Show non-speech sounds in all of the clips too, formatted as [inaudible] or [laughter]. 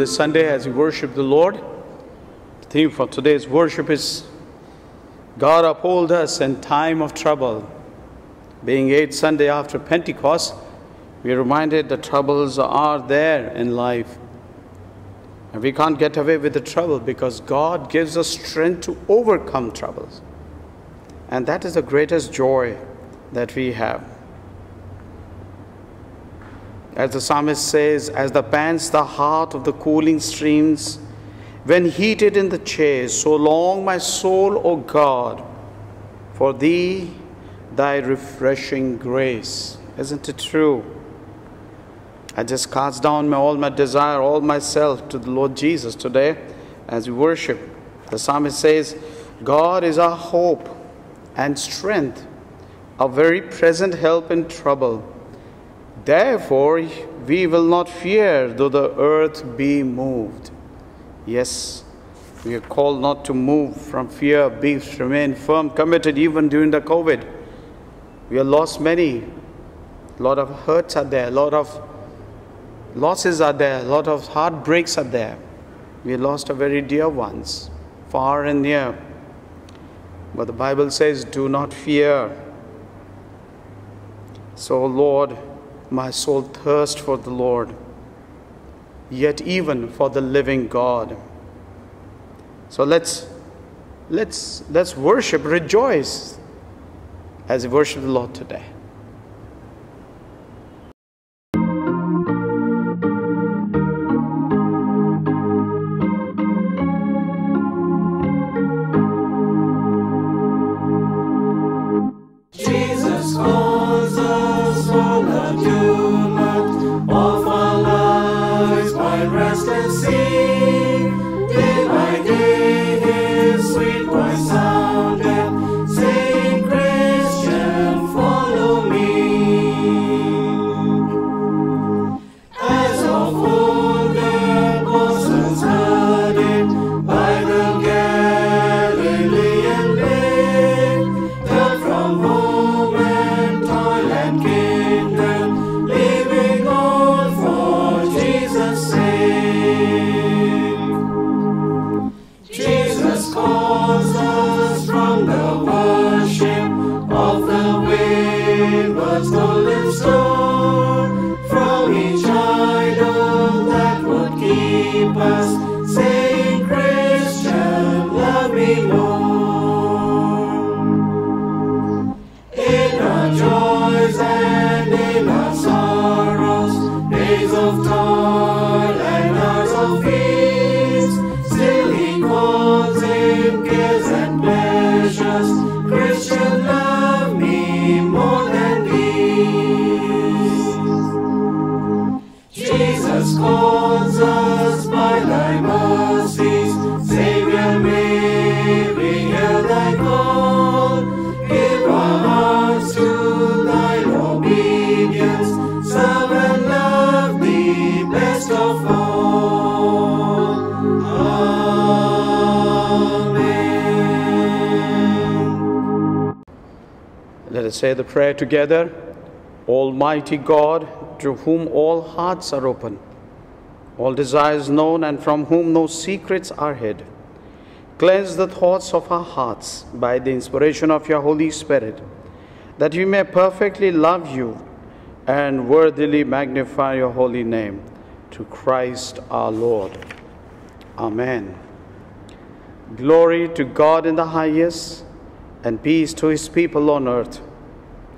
This Sunday as we worship the Lord. The theme for today's worship is God uphold us in time of trouble. Being eighth Sunday after Pentecost, we are reminded the troubles are there in life. And we can't get away with the trouble because God gives us strength to overcome troubles. And that is the greatest joy that we have. As the psalmist says, as the pants the hart of the cooling streams, when heated in the chase, so long my soul, O God, for thee, thy refreshing grace. Isn't it true? I just cast down my, all my desire, all myself to the Lord Jesus today as we worship. The psalmist says, God is our hope and strength, a very present help in trouble. Therefore, we will not fear though the earth be moved. Yes, we are called not to move from fear, be remain firm, committed even during the COVID. We have lost many. A lot of hurts are there, a lot of losses are there, a lot of heartbreaks are there. We lost our very dear ones, far and near. But the Bible says, Do not fear. So, Lord, my soul thirsts for the Lord, yet even for the living God. So let's let's let's worship, rejoice as we worship the Lord today. Say the prayer together. Almighty God, to whom all hearts are open, all desires known, and from whom no secrets are hid, cleanse the thoughts of our hearts by the inspiration of your Holy Spirit, that we may perfectly love you and worthily magnify your holy name. To Christ our Lord. Amen. Glory to God in the highest, and peace to his people on earth.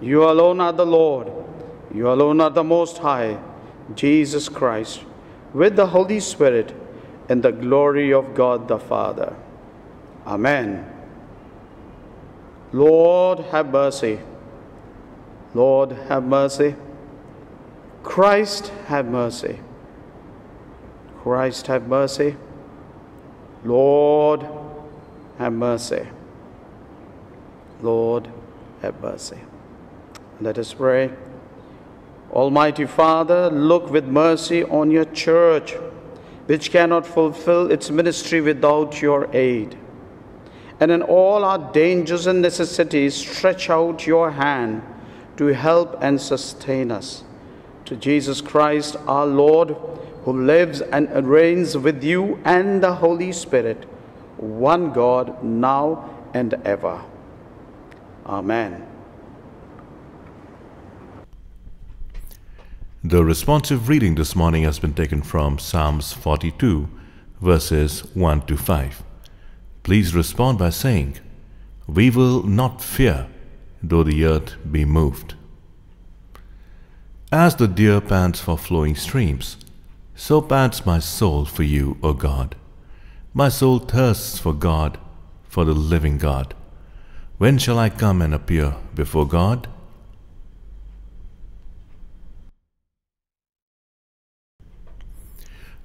you alone are the Lord. You alone are the Most High, Jesus Christ, with the Holy Spirit, in the glory of God the Father. Amen. Lord, have mercy. Lord, have mercy. Christ, have mercy. Christ, have mercy. Lord, have mercy. Lord, have mercy. Let us pray. Almighty Father, look with mercy on your church, which cannot fulfill its ministry without your aid. And in all our dangers and necessities, stretch out your hand to help and sustain us. To Jesus Christ, our Lord, who lives and reigns with you and the Holy Spirit, one God, now and ever. Amen. The responsive reading this morning has been taken from Psalms 42, verses 1 to 5. Please respond by saying, We will not fear, though the earth be moved. As the deer pants for flowing streams, so pants my soul for you, O God. My soul thirsts for God, for the living God. When shall I come and appear before God?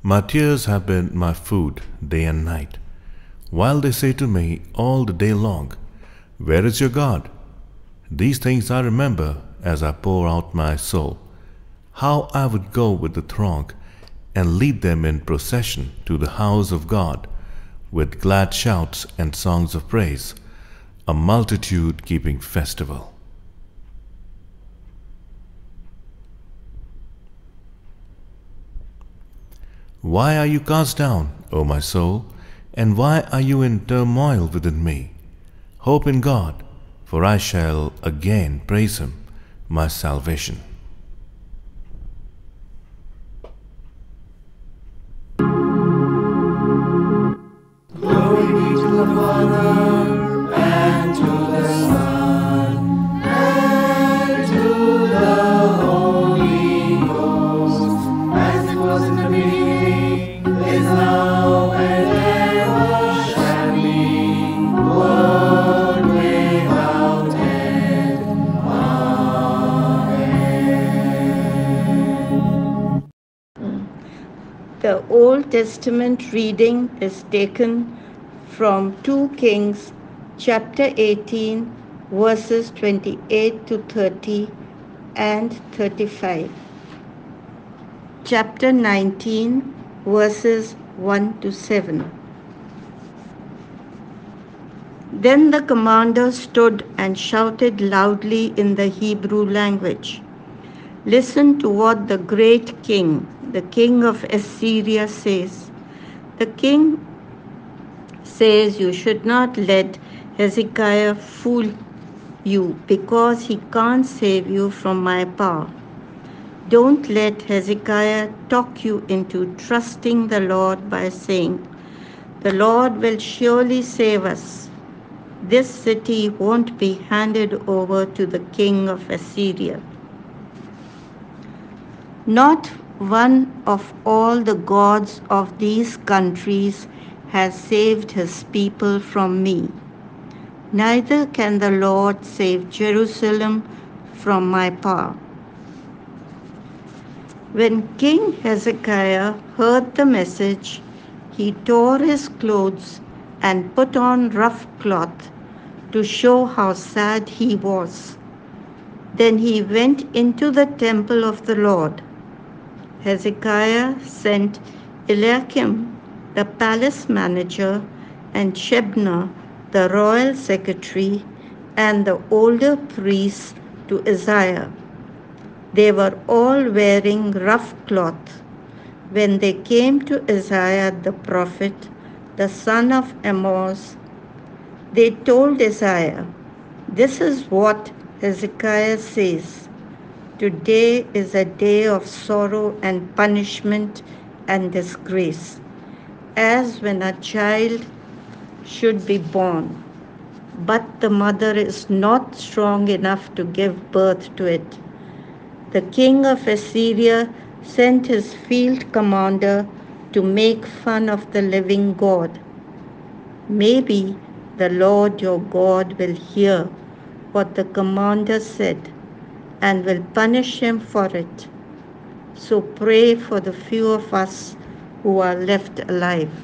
My tears have been my food day and night, while they say to me all the day long, Where is your God? These things I remember as I pour out my soul. How I would go with the throng and lead them in procession to the house of God with glad shouts and songs of praise, a multitude keeping festival. Why are you cast down, O my soul, and why are you in turmoil within me? Hope in God, for I shall again praise Him, my salvation. Reading is taken from 2 Kings chapter 18 verses 28 to 30 and 35. Chapter 19 verses 1 to 7. Then the commander stood and shouted loudly in the Hebrew language. Listen to what the great king, the king of Assyria, says. The king says you should not let Hezekiah fool you because he can't save you from my power. Don't let Hezekiah talk you into trusting the Lord by saying, The Lord will surely save us. This city won't be handed over to the king of Assyria. Not one of all the gods of these countries has saved his people from me. Neither can the Lord save Jerusalem from my power. When King Hezekiah heard the message, he tore his clothes and put on rough cloth to show how sad he was. Then he went into the temple of the Lord Hezekiah sent Eliakim, the palace manager, and Shebna, the royal secretary, and the older priests to Isaiah. They were all wearing rough cloth. When they came to Isaiah the prophet, the son of Amoz, they told Isaiah, This is what Hezekiah says. Today is a day of sorrow and punishment and disgrace, as when a child should be born, but the mother is not strong enough to give birth to it. The king of Assyria sent his field commander to make fun of the living God. Maybe the Lord your God will hear what the commander said and will punish him for it. So pray for the few of us who are left alive.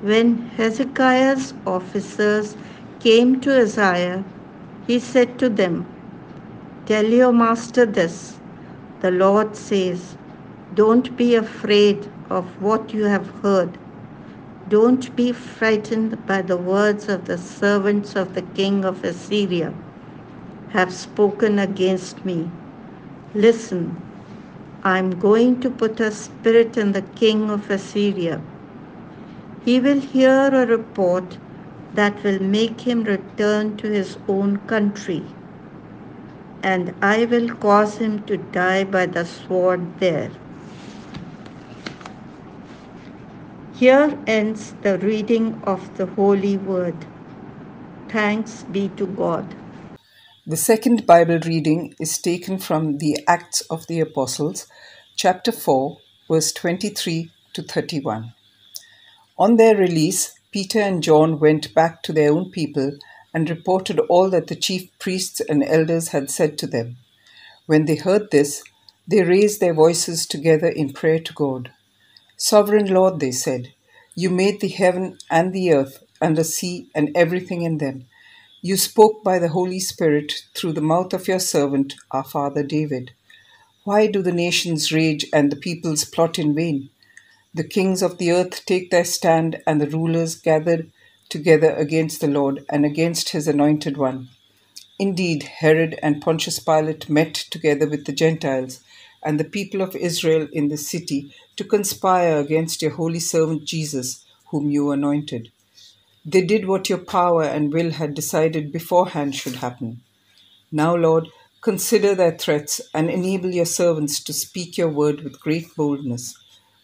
When Hezekiah's officers came to Isaiah, he said to them, Tell your master this the Lord says, Don't be afraid of what you have heard. Don't be frightened by the words of the servants of the king of Assyria have spoken against me. Listen, I am going to put a spirit in the king of Assyria. He will hear a report that will make him return to his own country, and I will cause him to die by the sword there. Here ends the reading of the Holy Word. Thanks be to God. The second Bible reading is taken from the Acts of the Apostles, chapter 4, verse 23 to 31. On their release, Peter and John went back to their own people and reported all that the chief priests and elders had said to them. When they heard this, they raised their voices together in prayer to God. Sovereign Lord, they said, you made the heaven and the earth and the sea and everything in them. You spoke by the Holy Spirit through the mouth of your servant, our father David. Why do the nations rage and the peoples plot in vain? The kings of the earth take their stand, and the rulers gather together against the Lord and against his anointed one. Indeed, Herod and Pontius Pilate met together with the Gentiles and the people of Israel in the city to conspire against your holy servant Jesus, whom you anointed. They did what your power and will had decided beforehand should happen. Now, Lord, consider their threats and enable your servants to speak your word with great boldness.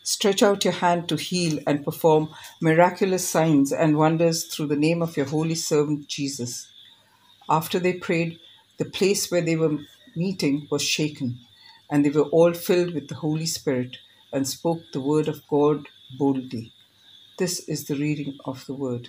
Stretch out your hand to heal and perform miraculous signs and wonders through the name of your holy servant Jesus. After they prayed, the place where they were meeting was shaken and they were all filled with the Holy Spirit and spoke the word of God boldly. This is the reading of the word.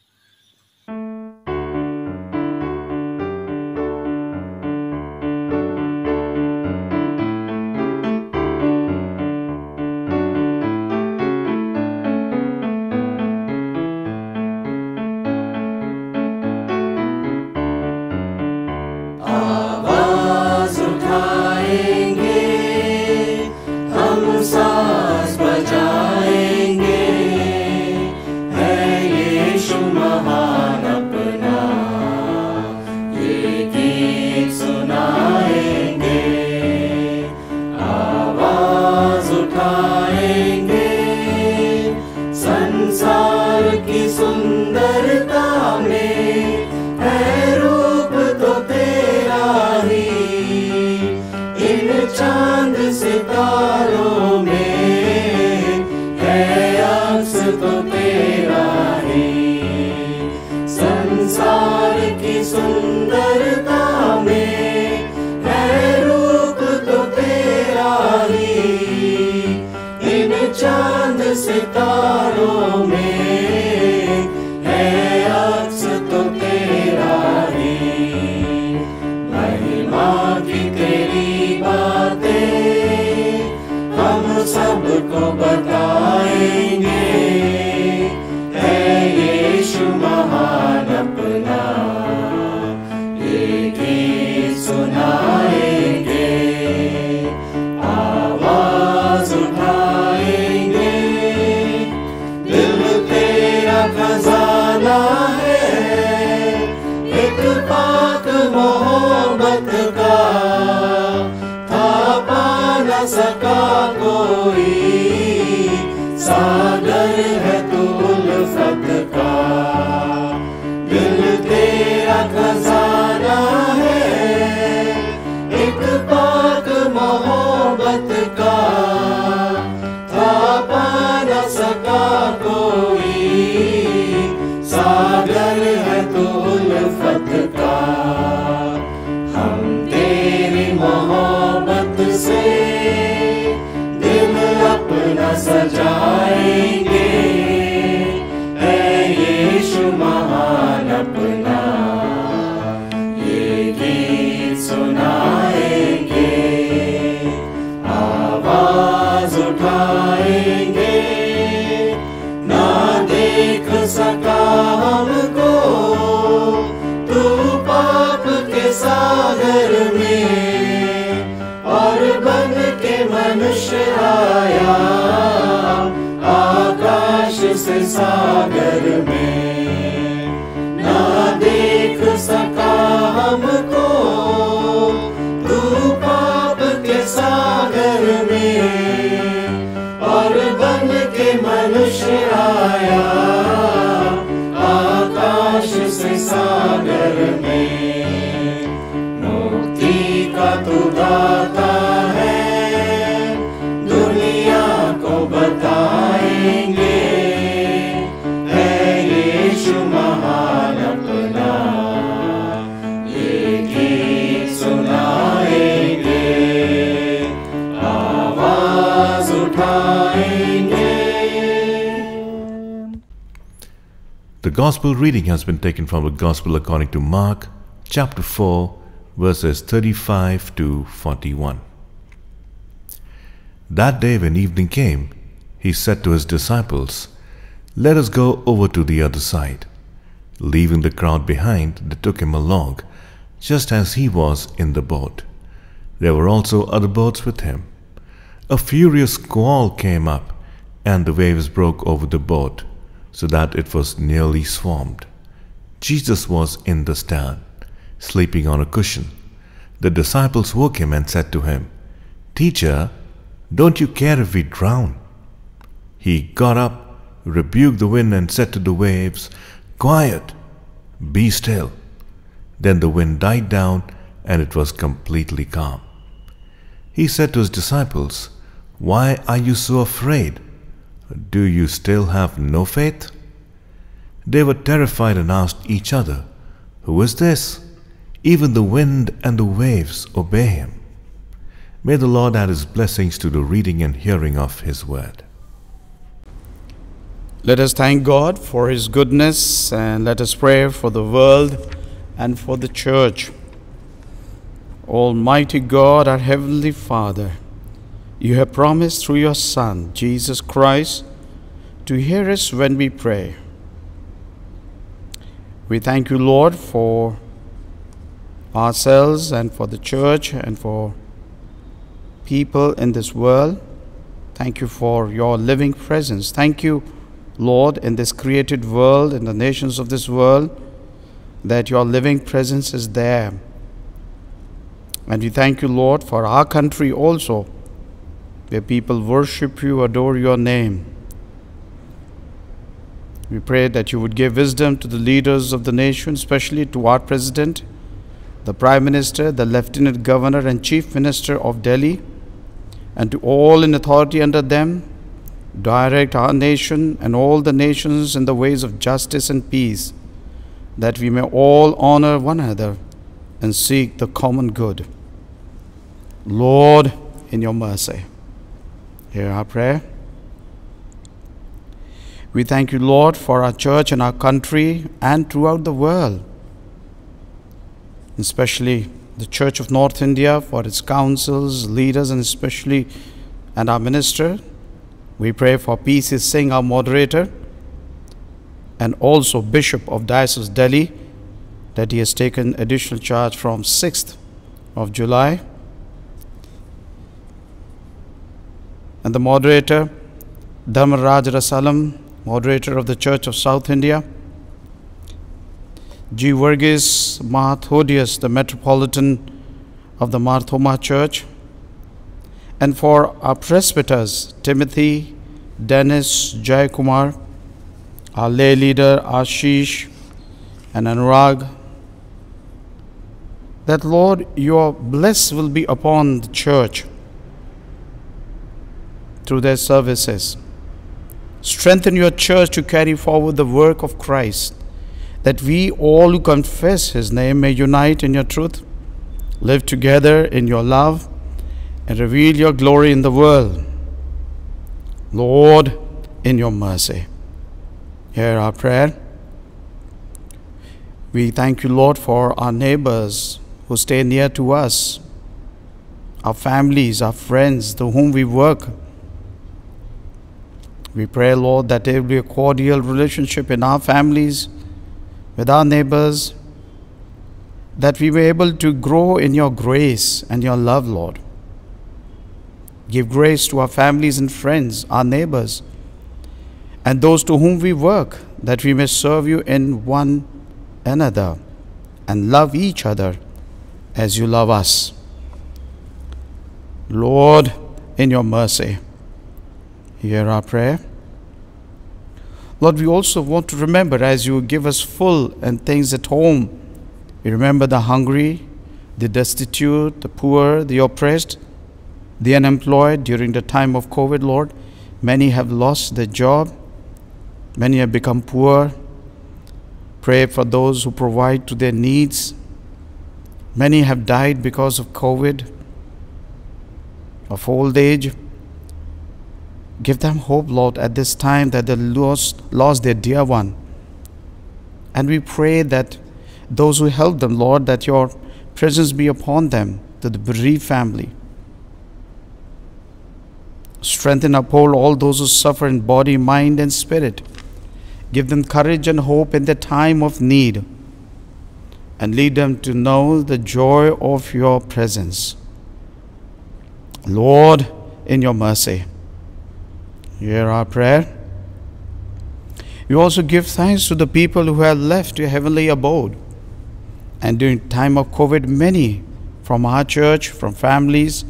सका कोई सागर है son The Gospel reading has been taken from the Gospel according to Mark, chapter 4, verses 35 to 41. That day, when evening came, he said to his disciples, Let us go over to the other side. Leaving the crowd behind, they took him along, just as he was in the boat. There were also other boats with him. A furious squall came up, and the waves broke over the boat, so that it was nearly swarmed. Jesus was in the stern, sleeping on a cushion. The disciples woke him and said to him, Teacher, don't you care if we drown? He got up, rebuked the wind, and said to the waves, Quiet, be still. Then the wind died down, and it was completely calm. He said to his disciples, Why are you so afraid? Do you still have no faith? They were terrified and asked each other, Who is this? Even the wind and the waves obey him. May the Lord add his blessings to the reading and hearing of his word. Let us thank God for His goodness and let us pray for the world and for the church. Almighty God, our Heavenly Father, you have promised through your Son, Jesus Christ, to hear us when we pray. We thank you, Lord, for ourselves and for the church and for people in this world. Thank you for your living presence. Thank you, Lord, in this created world, in the nations of this world, that your living presence is there. And we thank you, Lord, for our country also, where people worship you, adore your name. We pray that you would give wisdom to the leaders of the nation, especially to our president, the prime minister, the lieutenant governor, and chief minister of Delhi, and to all in authority under them. Direct our nation and all the nations in the ways of justice and peace, that we may all honor one another and seek the common good. Lord, in your mercy, hear our prayer. We thank you, Lord, for our church and our country and throughout the world, especially the Church of North India for its councils, leaders, and especially and our minister. We pray for peace P.C. Singh, our moderator, and also Bishop of Diocese Delhi, that he has taken additional charge from 6th of July. And the moderator, Dharmaraj Rasalam, moderator of the Church of South India. Geevarghese Mar Theodosius, the Metropolitan of the Marthoma Church. And for our presbyters, Timothy, Dennis, Jayakumar, our lay leader, Ashish, and Anurag, that Lord, your bless will be upon the church through their services. Strengthen your church to carry forward the work of Christ, that we all who confess his name may unite in your truth, live together in your love, and reveal your glory in the world. Lord, in your mercy, hear our prayer. We thank you, Lord, for our neighbors who stay near to us, our families, our friends, to whom we work. We pray, Lord, that there will be a cordial relationship in our families, with our neighbors, that we be able to grow in your grace and your love, Lord. Give grace to our families and friends, our neighbors, and those to whom we work, that we may serve you in one another and love each other as you love us. Lord, in your mercy, hear our prayer. Lord, we also want to remember as you give us full and things at home, we remember the hungry, the destitute, the poor, the oppressed, the unemployed during the time of COVID, Lord. Many have lost their job, many have become poor. Pray for those who provide to their needs. Many have died because of COVID, of old age. Give them hope, Lord, at this time that they lost, lost their dear one. And we pray that those who help them, Lord, that your presence be upon them, to the bereaved family. Strengthen, uphold all those who suffer in body, mind, and spirit. Give them courage and hope in the time of need. And lead them to know the joy of your presence. Lord, in your mercy, hear our prayer. We also give thanks to the people who have left your heavenly abode. And during time of COVID, many from our church, from families,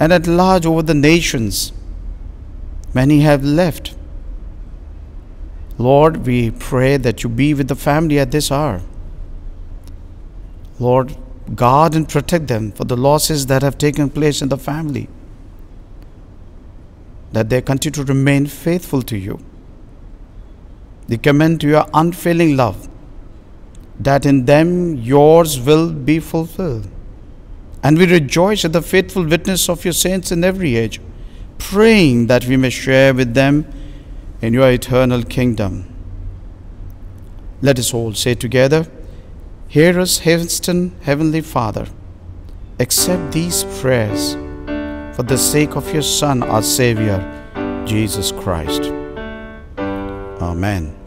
and at large over the nations, many have left. Lord, we pray that you be with the family at this hour. Lord, guard and protect them for the losses that have taken place in the family. That they continue to remain faithful to you. They commend your unfailing love, that in them yours will be fulfilled. And we rejoice at the faithful witness of your saints in every age, praying that we may share with them in your eternal kingdom. Let us all say together, Hear us, Heston, Heavenly Father. Accept these prayers for the sake of your Son, our Savior, Jesus Christ. Amen.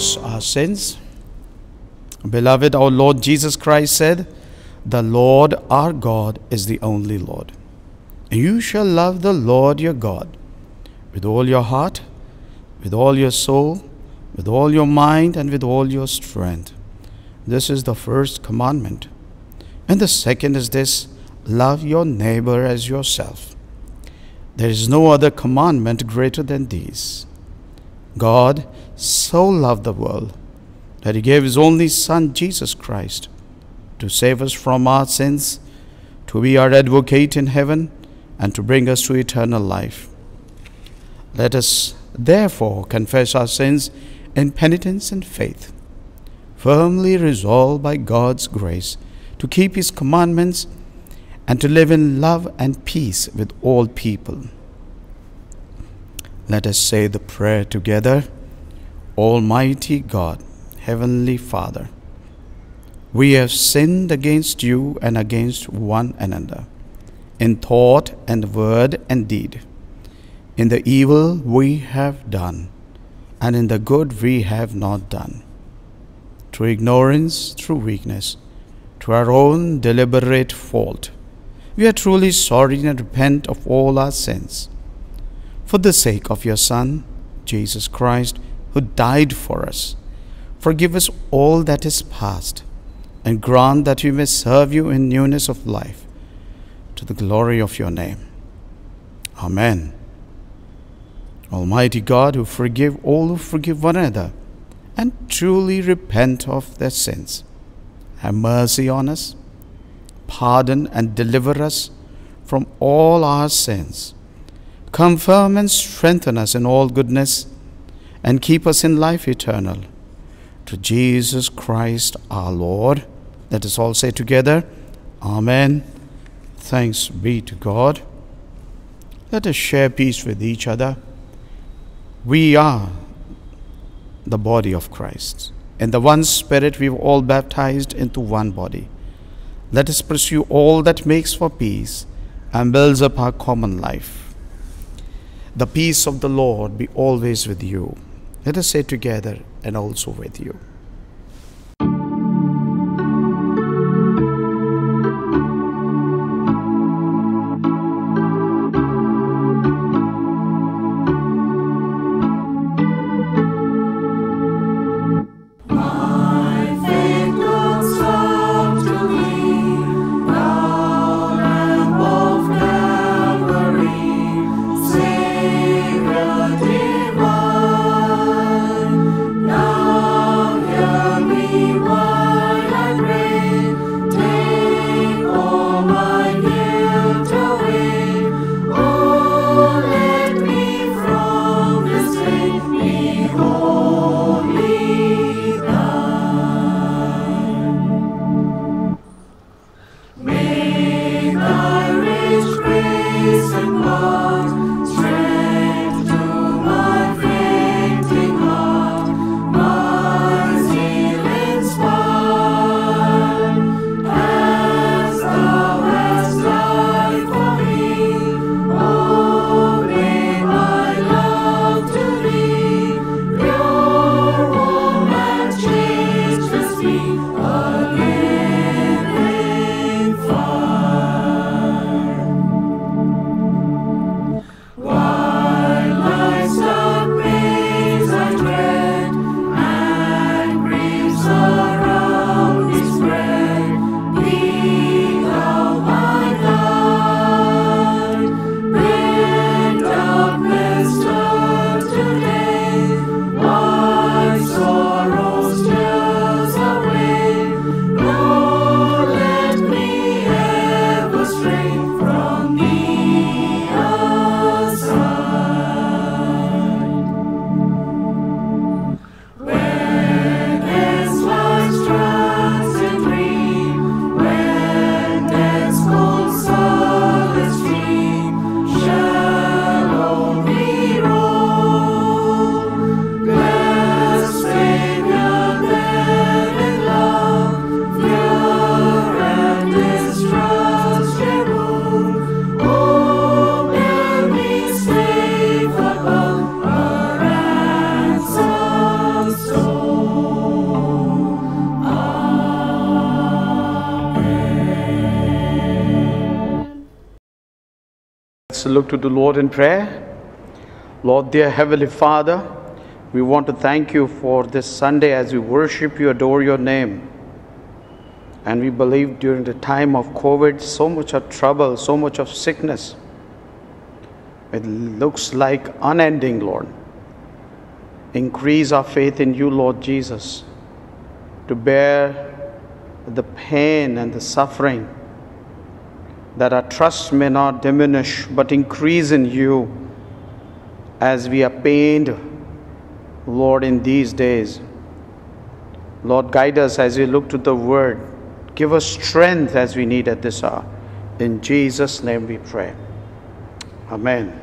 Our sins. Beloved, our Lord Jesus Christ said, The Lord our God is the only Lord. And you shall love the Lord your God with all your heart, with all your soul, with all your mind, and with all your strength. This is the first commandment. And the second is this love your neighbor as yourself. There is no other commandment greater than these. God so loved the world that he gave his only Son, Jesus Christ, to save us from our sins, to be our advocate in heaven, and to bring us to eternal life. Let us therefore confess our sins in penitence and faith. firmly resolved by God's grace to keep His commandments and to live in love and peace with all people. Let us say the prayer together. Almighty God, Heavenly Father, we have sinned against you and against one another, in thought and word and deed, in the evil we have done, and in the good we have not done. Through ignorance, through weakness, through our own deliberate fault, we are truly sorry and repent of all our sins. For the sake of your Son, Jesus Christ, who died for us, forgive us all that is past and grant that we may serve you in newness of life to the glory of your name. Amen. Almighty God, who forgive all who forgive one another and truly repent of their sins, have mercy on us, pardon and deliver us from all our sins, confirm and strengthen us in all goodness, and keep us in life eternal to Jesus Christ our Lord. Let us all say together, Amen. Thanks be to God. Let us share peace with each other. We are the body of Christ. In the one Spirit, we've all baptized into one body. Let us pursue all that makes for peace and builds up our common life. The peace of the Lord be always with you. Let us say together and also with you. To the Lord in prayer. Lord, dear Heavenly Father, we want to thank you for this Sunday as we worship you, adore your name. And we believe during the time of COVID, so much of trouble, so much of sickness. It looks like unending, Lord. Increase our faith in you, Lord Jesus, to bear the pain and the suffering that our trust may not diminish but increase in you as we are pained, Lord, in these days. Lord, guide us as we look to the word. Give us strength as we need at this hour. In Jesus' name we pray. Amen.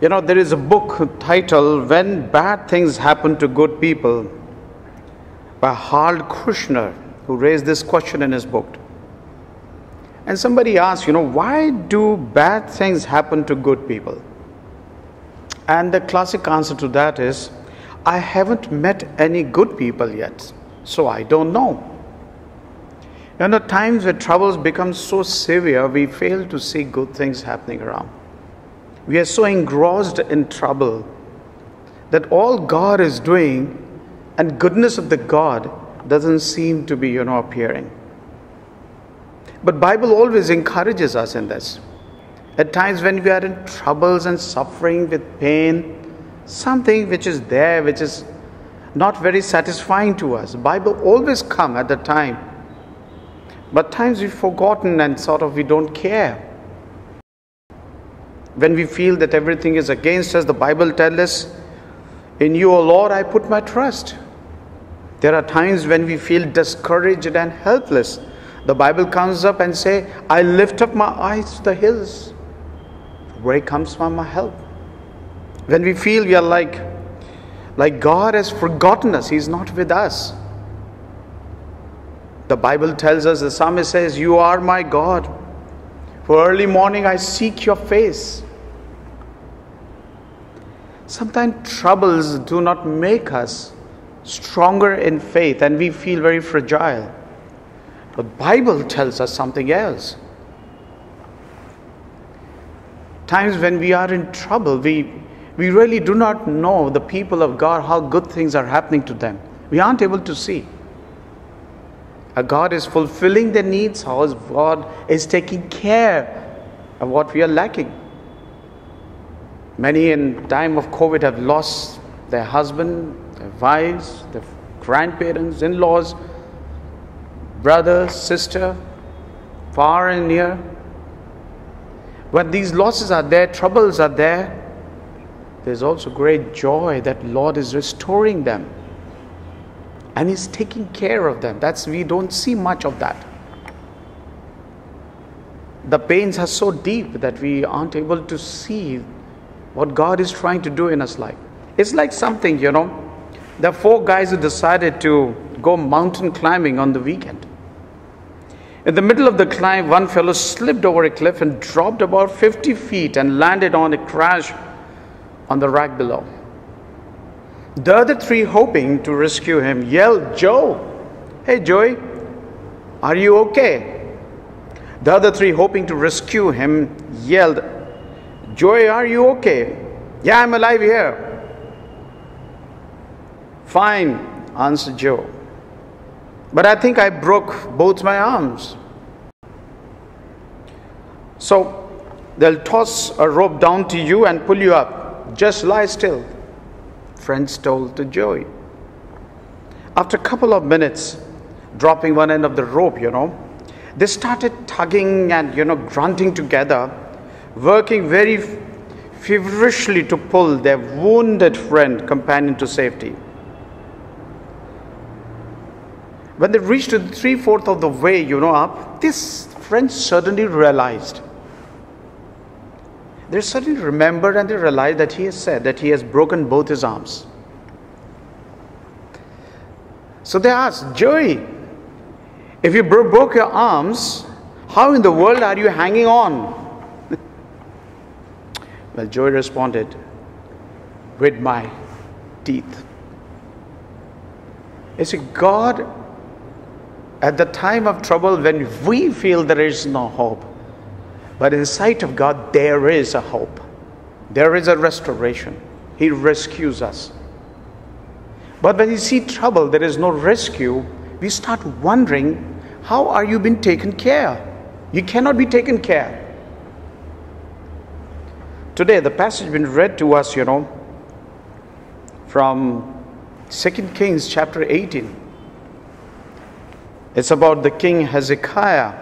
You know, there is a book titled When Bad Things Happen to Good People by Harold Kushner, who raised this question in his book. And somebody asked, you know, why do bad things happen to good people? And the classic answer to that is, I haven't met any good people yet, so I don't know. You know, times where troubles become so severe, we fail to see good things happening around. We are so engrossed in trouble that all God is doing and goodness of the God doesn't seem to be, you know, appearing. But Bible always encourages us in this. At times when we are in troubles and suffering with pain, something which is there, which is not very satisfying to us. Bible always come at the time. But times we've forgotten and sort of we don't care. When we feel that everything is against us, the Bible tells us, In you, O Lord, I put my trust. There are times when we feel discouraged and helpless. The Bible comes up and say, I lift up my eyes to the hills. Where comes from my help? When we feel we are like, like God has forgotten us, He's not with us. The Bible tells us, the psalmist says, You are my God. For early morning I seek your face. Sometimes troubles do not make us stronger in faith and we feel very fragile. But Bible tells us something else. Times when we are in trouble, we, we really do not know the people of God how good things are happening to them. We aren't able to see. How God is fulfilling their needs, how God is taking care of what we are lacking. Many in time of COVID have lost their husband, their wives, their grandparents, in-laws, brother, sister, far and near. When these losses are there, troubles are there, there's also great joy that Lord is restoring them. And He's taking care of them. That's we don't see much of that. The pains are so deep that we aren't able to see what God is trying to do in us life. It's like something, you know. The four guys who decided to go mountain climbing on the weekend. In the middle of the climb, one fellow slipped over a cliff and dropped about 50 feet and landed on a crash on the rack below. The other three, hoping to rescue him, yelled, Joe, hey Joey, are you okay? The other three, hoping to rescue him, yelled, Joey, are you okay? Yeah, I'm alive here. Fine, answered Joe. But I think I broke both my arms. So they'll toss a rope down to you and pull you up. Just lie still, friends told to Joey. After a couple of minutes, dropping one end of the rope, you know, they started tugging and, you know, grunting together, working very feverishly to pull their wounded friend companion to safety. When they reached to the three fourths of the way, you know, up, this friend suddenly realized. They suddenly remembered and they realized that he has said that he has broken both his arms. So they asked, Joey, if you bro- broke your arms, how in the world are you hanging on? [laughs] well, Joey responded, with my teeth. You see, God at the time of trouble when we feel there is no hope. But in sight of God, there is a hope. There is a restoration. He rescues us. But when you see trouble, there is no rescue, we start wondering, how are you being taken care? You cannot be taken care. Today, the passage been read to us, you know, from 2 Kings chapter 18. It's about the king Hezekiah.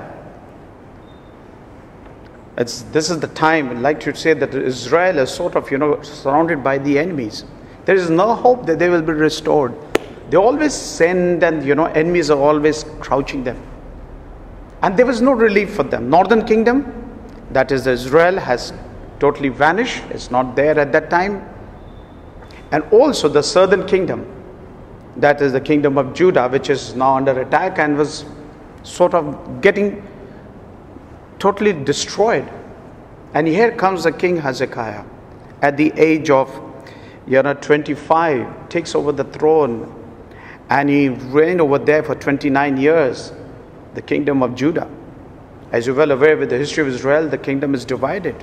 It's, this is the time, like to say that Israel is sort of, you know, surrounded by the enemies. There is no hope that they will be restored. They always send, and you know, enemies are always crouching them. And there was no relief for them. Northern kingdom, that is Israel, has totally vanished. It's not there at that time. And also the southern kingdom, that is the kingdom of Judah, which is now under attack and was sort of getting totally destroyed. And here comes the king Hezekiah at the age of you know 25 takes over the throne. And he reigned over there for 29 years the kingdom of Judah. As you're well aware with the history of Israel the kingdom is divided.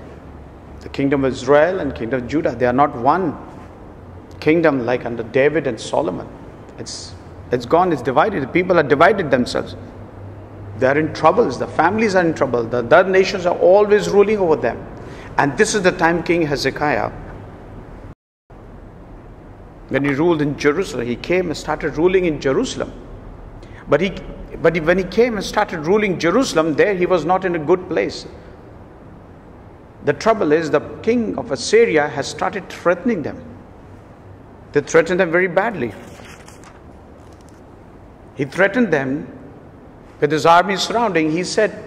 The kingdom of Israel and kingdom of Judah they are not one kingdom like under David and Solomon it's it's gone it's divided the people are divided themselves they are in troubles the families are in trouble the other nations are always ruling over them and this is the time king Hezekiah when he ruled in Jerusalem, he came and started ruling in Jerusalem. But, he, but he, when he came and started ruling Jerusalem, there he was not in a good place. The trouble is, the king of Assyria has started threatening them. They threatened them very badly. He threatened them with his army surrounding. He said,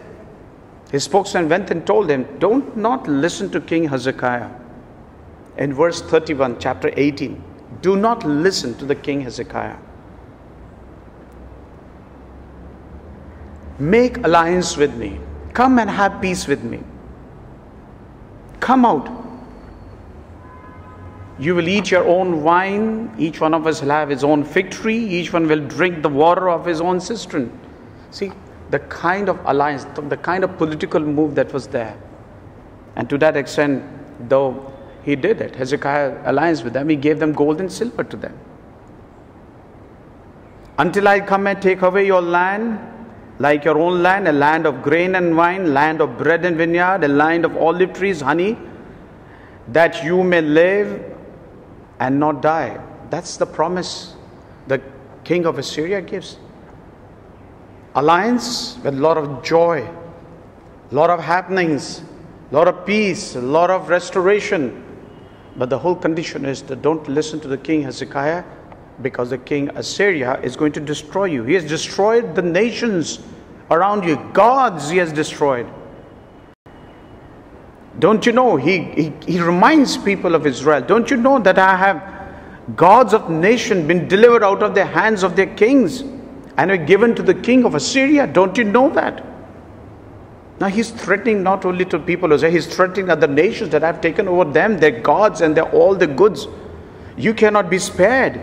his spokesman went and told him, Don't not listen to King Hezekiah. In verse 31, chapter 18. Do not listen to the king Hezekiah. Make alliance with me. Come and have peace with me. Come out. You will eat your own wine. Each one of us will have his own fig tree. Each one will drink the water of his own cistern. See, the kind of alliance, the kind of political move that was there. And to that extent, though he did it. Hezekiah alliance with them, he gave them gold and silver to them. Until I come and take away your land, like your own land, a land of grain and wine, land of bread and vineyard, a land of olive trees, honey, that you may live and not die. That's the promise the king of Assyria gives. Alliance with a lot of joy, a lot of happenings, a lot of peace, a lot of restoration, but the whole condition is that don't listen to the king Hezekiah because the king Assyria is going to destroy you. He has destroyed the nations around you, gods he has destroyed. Don't you know? He, he, he reminds people of Israel, don't you know that I have gods of nation been delivered out of the hands of their kings and are given to the king of Assyria? Don't you know that? Now he's threatening not only to people who say he's threatening other nations that have taken over them, their gods and their all the goods. You cannot be spared.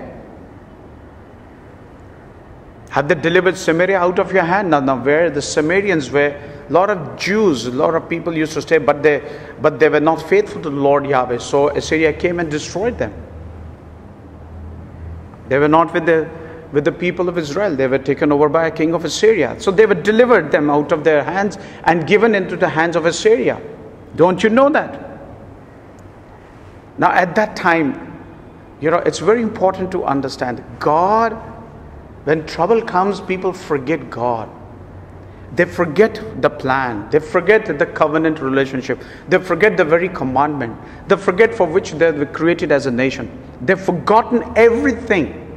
Have they delivered Samaria out of your hand? Now, now where the Samaritans were, a lot of Jews, a lot of people used to stay, but they but they were not faithful to the Lord Yahweh. So Assyria came and destroyed them. They were not with the with the people of Israel. They were taken over by a king of Assyria. So they were delivered them out of their hands and given into the hands of Assyria. Don't you know that? Now, at that time, you know, it's very important to understand God, when trouble comes, people forget God. They forget the plan. They forget the covenant relationship. They forget the very commandment. They forget for which they were created as a nation. They've forgotten everything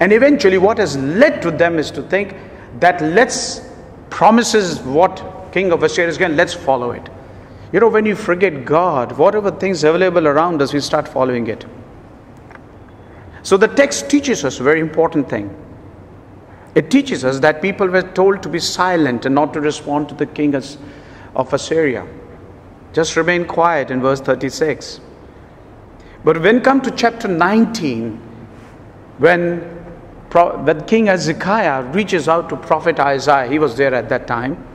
and eventually, what has led to them is to think that let's promises what King of Assyria is going, let's follow it. You know, when you forget God, whatever things available around us, we start following it. So the text teaches us a very important thing. It teaches us that people were told to be silent and not to respond to the king of Assyria. Just remain quiet in verse 36. But when come to chapter 19, when when King Hezekiah reaches out to Prophet Isaiah, he was there at that time,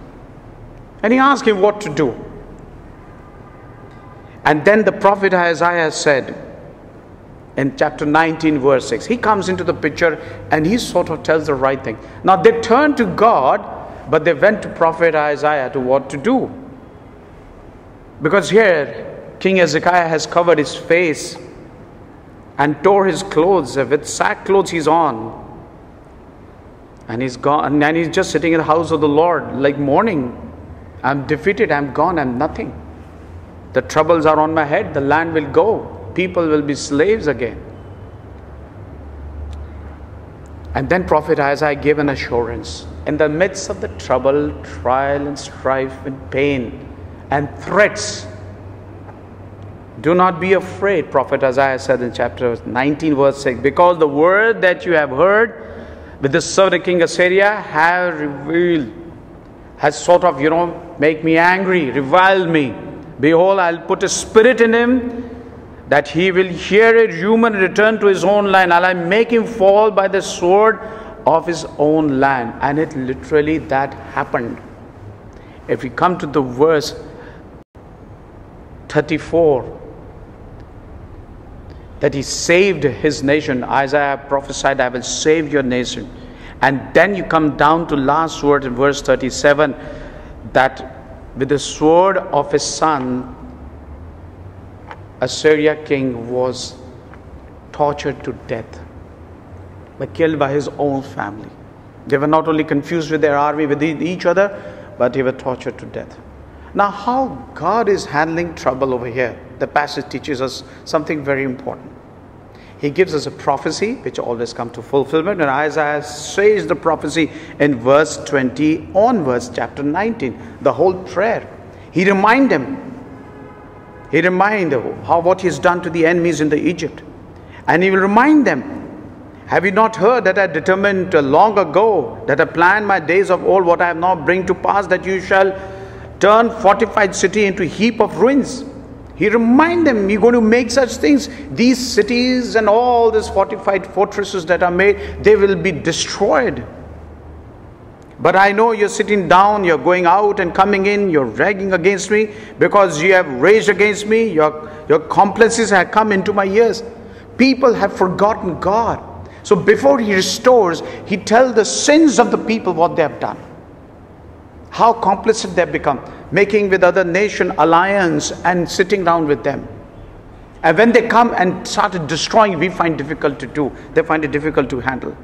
and he asked him what to do. And then the prophet Isaiah said in chapter 19, verse 6, he comes into the picture and he sort of tells the right thing. Now they turned to God, but they went to prophet Isaiah to what to do. Because here, King Hezekiah has covered his face and tore his clothes with sackcloth he's on and he's gone, and he's just sitting in the house of the Lord, like mourning. I'm defeated, I'm gone, I'm nothing. The troubles are on my head, the land will go, people will be slaves again. And then Prophet Isaiah gave an assurance in the midst of the trouble, trial, and strife, and pain, and threats. Do not be afraid, Prophet Isaiah said in chapter 19, verse 6, because the word that you have heard with the servant King Assyria has revealed, has sort of, you know, make me angry, revile me. Behold, I'll put a spirit in him that he will hear a human return to his own land, and I make him fall by the sword of his own land. And it literally that happened. If we come to the verse 34, that he saved his nation. Isaiah prophesied, I will save your nation. And then you come down to last word in verse 37 that with the sword of his son, Assyria king was tortured to death, but killed by his own family. They were not only confused with their army, with each other, but they were tortured to death. Now, how God is handling trouble over here, the passage teaches us something very important. He gives us a prophecy which always comes to fulfillment, and Isaiah says the prophecy in verse 20 onwards, chapter 19, the whole prayer. He reminds them he remind how what he's done to the enemies in the Egypt. And he will remind them, Have you not heard that I determined uh, long ago that I planned my days of old what I have now bring to pass that you shall turn fortified city into heap of ruins? He remind them, you're going to make such things. These cities and all these fortified fortresses that are made, they will be destroyed. But I know you're sitting down, you're going out and coming in, you're ragging against me because you have raged against me, your, your complexes have come into my ears. People have forgotten God. So before He restores, He tells the sins of the people what they have done. How complicit they have become, making with other nation alliance and sitting down with them. And when they come and started destroying, we find difficult to do. They find it difficult to handle.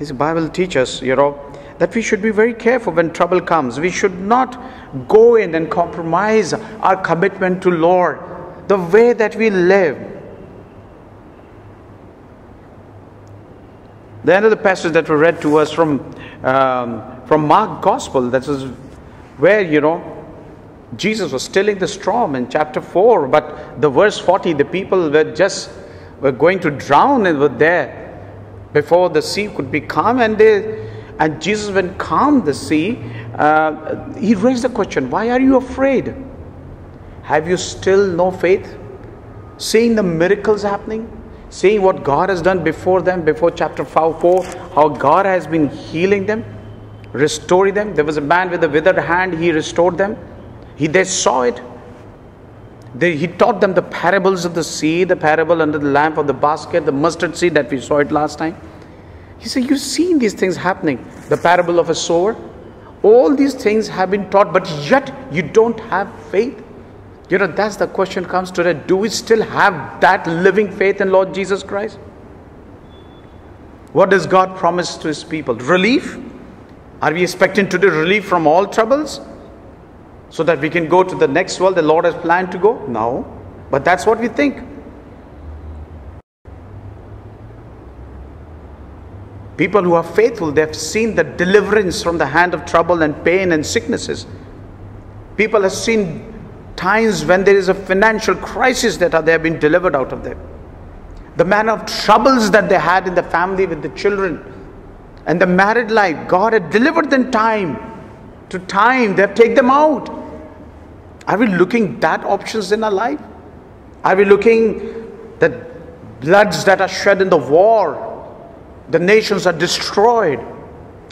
His Bible teaches, you know, that we should be very careful when trouble comes. We should not go in and compromise our commitment to Lord, the way that we live. The end of the passage that we read to us from um, from Mark Gospel, that is where you know Jesus was stilling the storm in chapter four, but the verse forty, the people were just were going to drown and were there before the sea could be calm and they and jesus when calmed the sea uh, he raised the question why are you afraid? Have you still no faith? Seeing the miracles happening seeing what god has done before them before chapter 5 4 how god has been healing them restoring them. There was a man with a withered hand he restored them. He they saw it they, he taught them the parables of the seed, the parable under the lamp of the basket, the mustard seed that we saw it last time. He said, You've seen these things happening. The parable of a sower. All these things have been taught, but yet you don't have faith. You know, that's the question comes today. Do we still have that living faith in Lord Jesus Christ? What does God promise to his people? Relief? Are we expecting today relief from all troubles? So that we can go to the next world the Lord has planned to go? No. But that's what we think. People who are faithful, they've seen the deliverance from the hand of trouble and pain and sicknesses. People have seen times when there is a financial crisis that they have been delivered out of them. The manner of troubles that they had in the family with the children and the married life, God had delivered them time to time. They have taken them out. Are we looking that options in our life? Are we looking that bloods that are shed in the war, the nations are destroyed?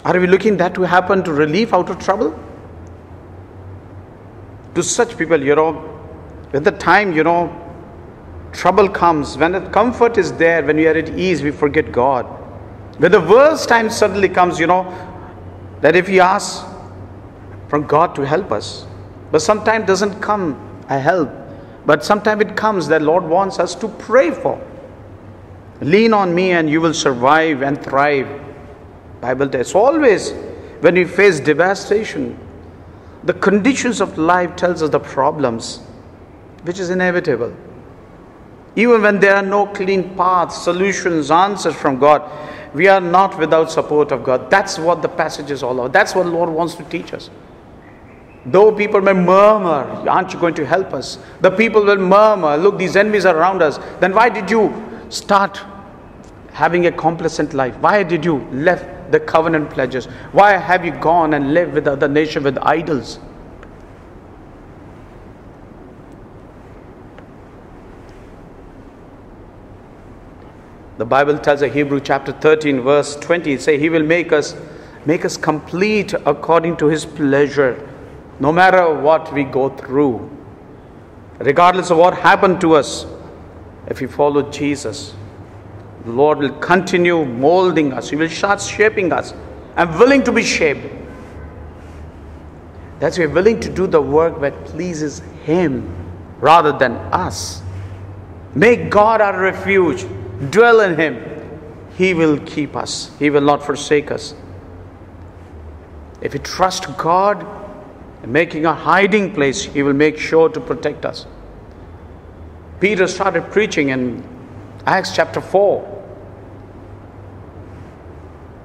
Are we looking that to happen to relief out of trouble? To such people, you know, when the time, you know, trouble comes, when the comfort is there, when we are at ease, we forget God. When the worst time suddenly comes, you know, that if we ask from God to help us, but sometimes doesn't come a help. But sometimes it comes that Lord wants us to pray for. Lean on me and you will survive and thrive. Bible tells always when we face devastation, the conditions of life tells us the problems, which is inevitable. Even when there are no clean paths, solutions, answers from God, we are not without support of God. That's what the passage is all about. That's what Lord wants to teach us. Though people may murmur, aren't you going to help us? The people will murmur, look, these enemies are around us. Then why did you start having a complacent life? Why did you left the covenant pledges? Why have you gone and lived with other nation with idols? The Bible tells us Hebrew chapter 13 verse 20 say he will make us make us complete according to his pleasure no matter what we go through regardless of what happened to us if we follow Jesus the Lord will continue molding us. He will start shaping us I'm willing to be shaped. That's we're willing to do the work that pleases him rather than us. Make God our refuge. Dwell in Him, He will keep us, He will not forsake us. If we trust God, making a hiding place, He will make sure to protect us. Peter started preaching in Acts chapter 4.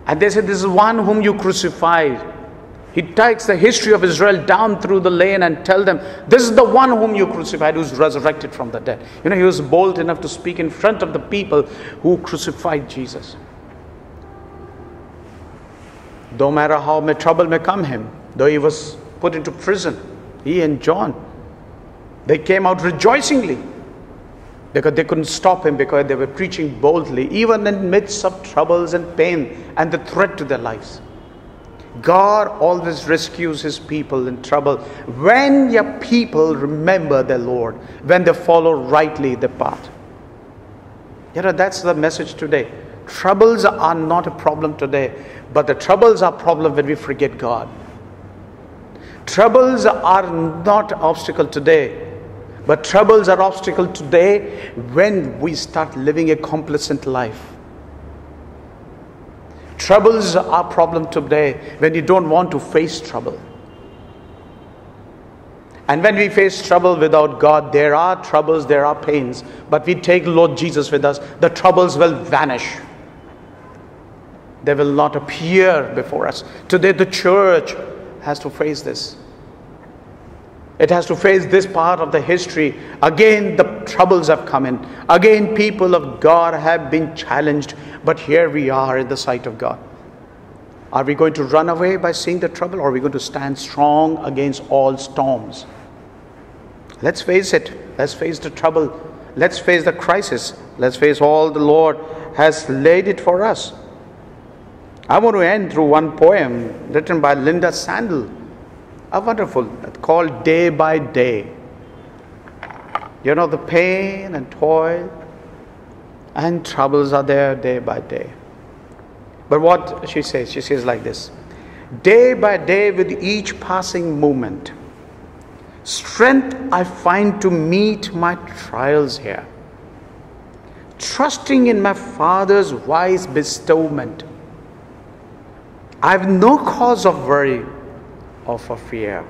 And they said, This is one whom you crucified. He takes the history of Israel down through the lane and tell them, this is the one whom you crucified, who's resurrected from the dead. You know, he was bold enough to speak in front of the people who crucified Jesus. No matter how much trouble may come him, though he was put into prison, he and John, they came out rejoicingly because they couldn't stop him because they were preaching boldly, even in midst of troubles and pain and the threat to their lives. God always rescues his people in trouble when your people remember the Lord, when they follow rightly the path. You know, that's the message today. Troubles are not a problem today, but the troubles are a problem when we forget God. Troubles are not obstacle today, but troubles are obstacle today when we start living a complacent life Troubles are problem today when you don't want to face trouble. And when we face trouble without God, there are troubles, there are pains. But we take Lord Jesus with us, the troubles will vanish. They will not appear before us. Today, the church has to face this. It has to face this part of the history. Again, the troubles have come in. Again, people of God have been challenged. But here we are in the sight of God. Are we going to run away by seeing the trouble, or are we going to stand strong against all storms? Let's face it. Let's face the trouble. Let's face the crisis. Let's face all the Lord has laid it for us. I want to end through one poem written by Linda Sandell a wonderful called Day by Day. You know, the pain and toil and troubles are there day by day. But what she says, she says like this Day by day, with each passing moment, strength I find to meet my trials here. Trusting in my Father's wise bestowment, I have no cause of worry or of fear.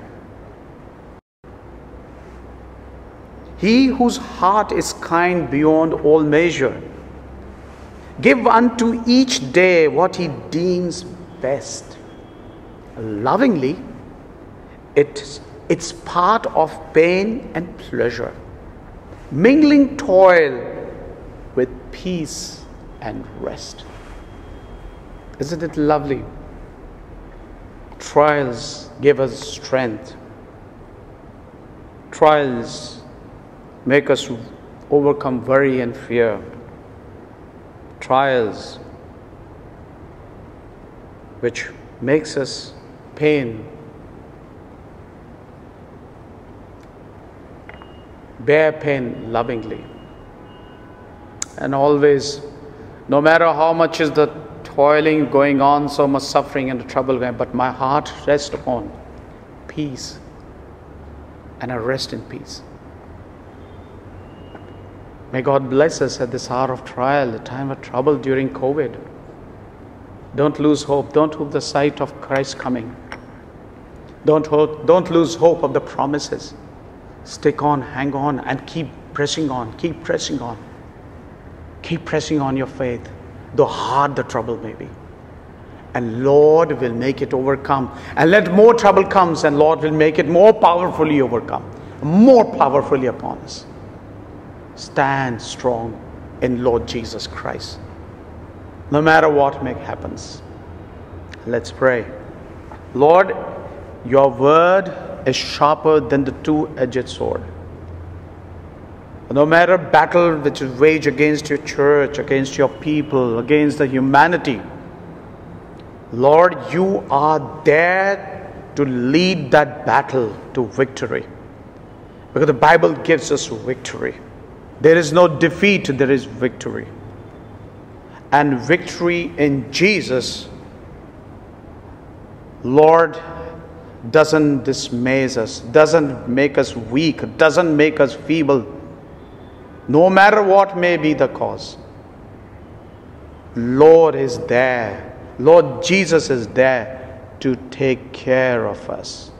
He whose heart is kind beyond all measure, give unto each day what he deems best. Lovingly, it, it's part of pain and pleasure, mingling toil with peace and rest. Isn't it lovely? Trials give us strength. Trials make us overcome worry and fear. Trials which makes us pain. Bear pain lovingly. And always, no matter how much is the toiling going on, so much suffering and trouble going, but my heart rests upon peace. And I rest in peace. May God bless us at this hour of trial, the time of trouble during COVID. Don't lose hope. Don't lose the sight of Christ coming. Don't, hope, don't lose hope of the promises. Stick on, hang on, and keep pressing on. Keep pressing on. Keep pressing on your faith, though hard the trouble may be. And Lord will make it overcome. And let more trouble comes, and Lord will make it more powerfully overcome, more powerfully upon us. Stand strong in Lord Jesus Christ. No matter what may happens. Let's pray. Lord, your word is sharper than the two-edged sword. No matter battle which is waged against your church, against your people, against the humanity, Lord, you are there to lead that battle to victory. Because the Bible gives us victory. There is no defeat, there is victory. And victory in Jesus, Lord, doesn't dismay us, doesn't make us weak, doesn't make us feeble, no matter what may be the cause. Lord is there. Lord Jesus is there to take care of us.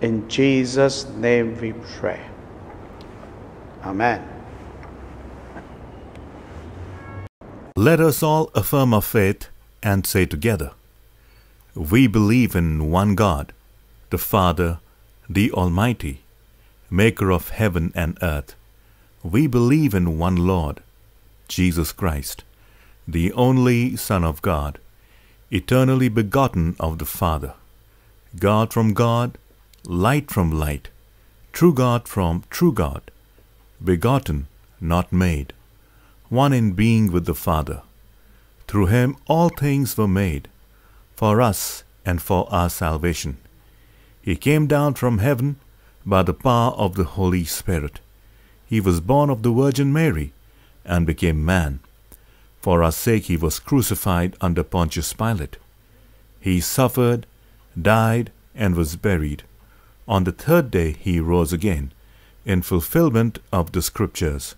In Jesus' name we pray. Amen. Let us all affirm our faith and say together We believe in one God, the Father, the Almighty, maker of heaven and earth. We believe in one Lord, Jesus Christ, the only Son of God, eternally begotten of the Father, God from God, light from light, true God from true God, begotten, not made, one in being with the Father. Through him all things were made, for us and for our salvation. He came down from heaven by the power of the Holy Spirit. He was born of the Virgin Mary and became man. For our sake he was crucified under Pontius Pilate. He suffered, died, and was buried. On the third day he rose again, in fulfillment of the Scriptures.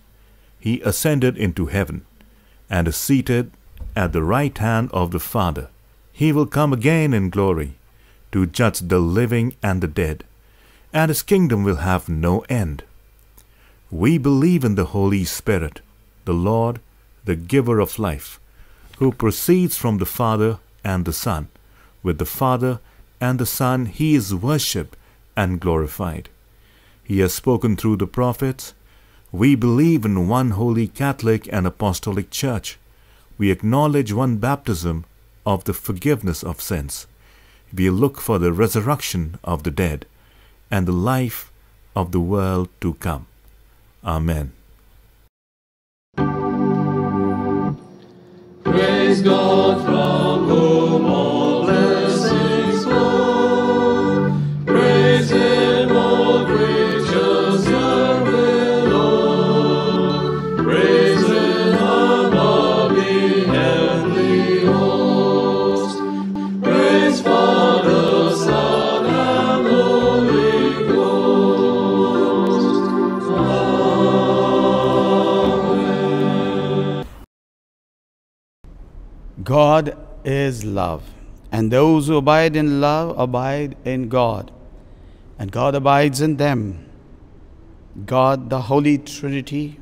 He ascended into heaven, and is seated at the right hand of the Father. He will come again in glory, to judge the living and the dead, and his kingdom will have no end. We believe in the Holy Spirit, the Lord, the giver of life, who proceeds from the Father and the Son. With the Father and the Son he is worshipped and glorified. He has spoken through the prophets. We believe in one holy Catholic and Apostolic Church. We acknowledge one baptism of the forgiveness of sins. We look for the resurrection of the dead and the life of the world to come. Amen. Praise God from whom God is love, and those who abide in love abide in God, and God abides in them. God, the Holy Trinity,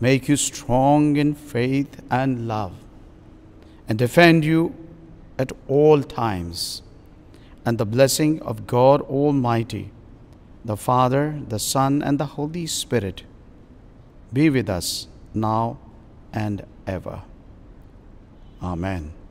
make you strong in faith and love, and defend you at all times. And the blessing of God Almighty, the Father, the Son, and the Holy Spirit be with us now and ever. Amen.